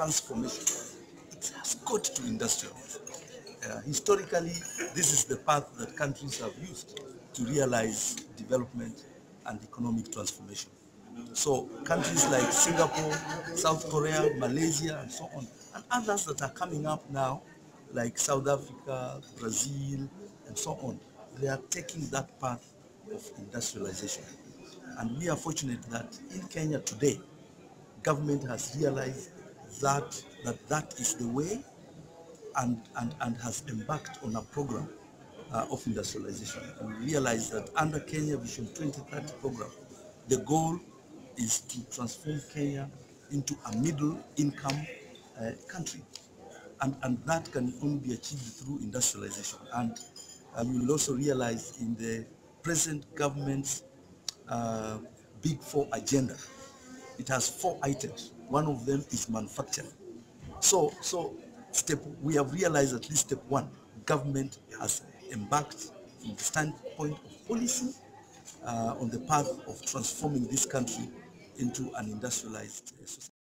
transformation, it has got to industrialize. Uh, historically, this is the path that countries have used to realize development and economic transformation. So countries like Singapore, South Korea, Malaysia, and so on, and others that are coming up now, like South Africa, Brazil, and so on, they are taking that path of industrialization. And we are fortunate that in Kenya today, government has realized that that, that is the way and, and, and has embarked on a program uh, of industrialization. We realize that under Kenya Vision 2030 program, the goal is to transform Kenya into a middle income uh, country. And, and that can only be achieved through industrialization. And uh, you will also realize in the present government's uh, Big Four agenda, it has four items. One of them is manufacturing. So, so step we have realized at least step one, government has embarked from the standpoint of policy uh, on the path of transforming this country into an industrialized society.